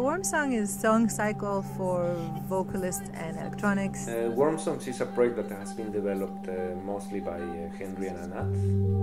Worm Song is song cycle for vocalists and electronics. Uh, Worm Songs is a project that has been developed uh, mostly by uh, Henry and Anat.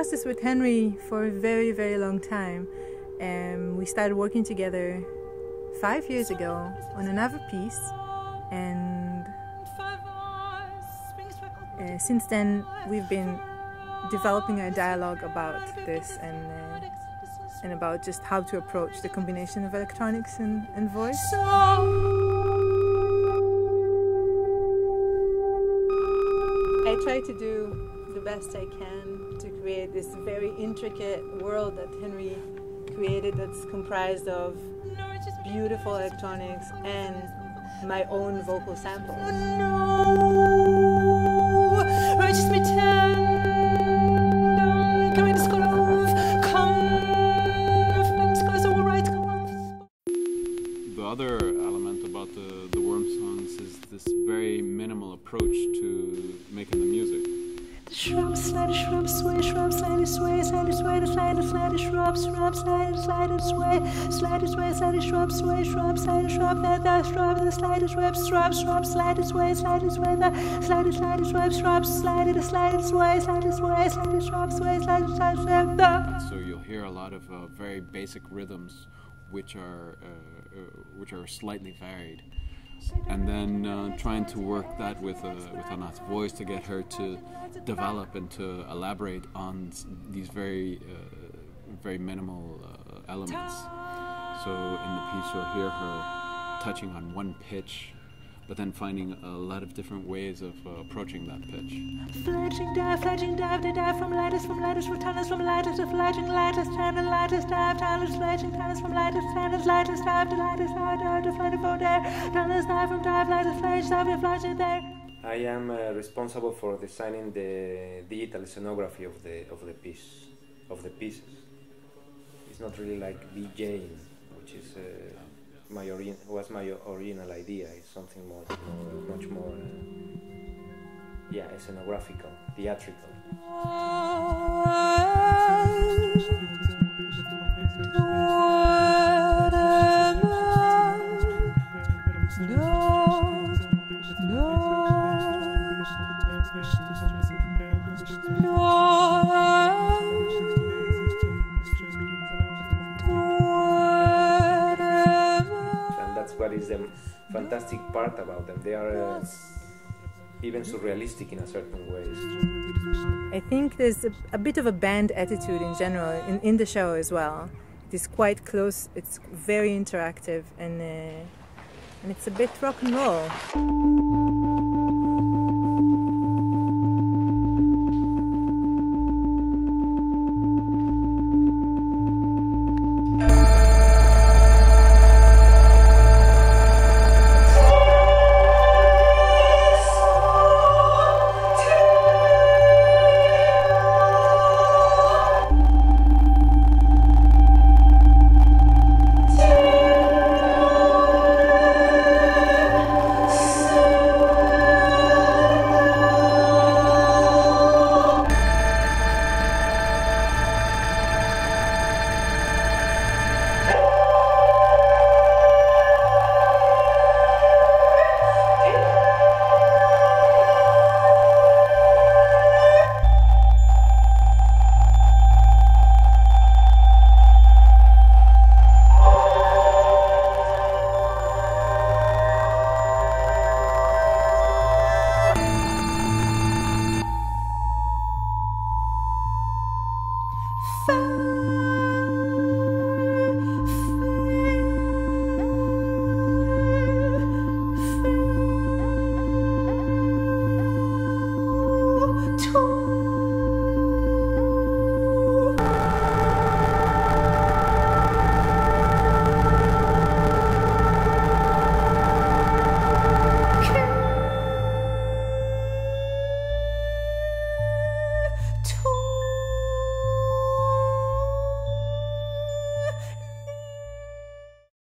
Process with Henry for a very, very long time. Um, we started working together five years ago on another piece, and uh, since then we've been developing a dialogue about this and uh, and about just how to approach the combination of electronics and, and voice. I try to do the best I can to create this very intricate world that Henry created that's comprised of beautiful electronics and my own vocal samples. Oh, Righteous me tender, coming to school of come, skies all right, come on. The other element about the, the Wormsongs is this very minimal approach to making the music. The shrubs, slide, shrubs, sway, shrubs, slide, sway, slide, sway, slide, slide, shrubs, shrubs, slide, slide, sway, slide, sway, slide, shrubs, sway, shrubs, slide, shrub, that, that, shrub, the slide, shrubs, shrubs, shrubs, slide, sway, slide, sway, the slide, slide, shrubs, shrubs, slide, slide, sway, slide, sway, slide, shrubs, sway, slide, slide, sway, the. So you'll hear a lot of uh, very basic rhythms, which are uh, uh, which are slightly varied, and then uh, trying to work that with uh, with Anat's voice to get her to develop and to elaborate on these very uh, very minimal uh, elements. So in the piece, you'll hear her touching on one pitch. But then finding a lot of different ways of uh, approaching that pitch. Fledging dive, fledging dive, to dive from lattice, from lattice, from tunnels, from lattice to fledging lattice, tunnel, lattice, dive, tunnels, fledging tunnels, from lattice, tunnels, lattice, dive, to lattice, dive, dive, to fledging for there, tunnels, dive, from dive, lattice, fledge, dive, to fledging there. I am uh, responsible for designing the digital scenography of the of the piece of the pieces. It's not really like DJing, which is uh, my ori- was my original idea. It's something more, more much more, uh, yeah, scenographical, theatrical. What is the fantastic part about them. They are uh, even surrealistic in a certain way. I think there's a, a bit of a band attitude in general in, in the show as well. It is quite close, it's very interactive, and, uh, and it's a bit rock and roll.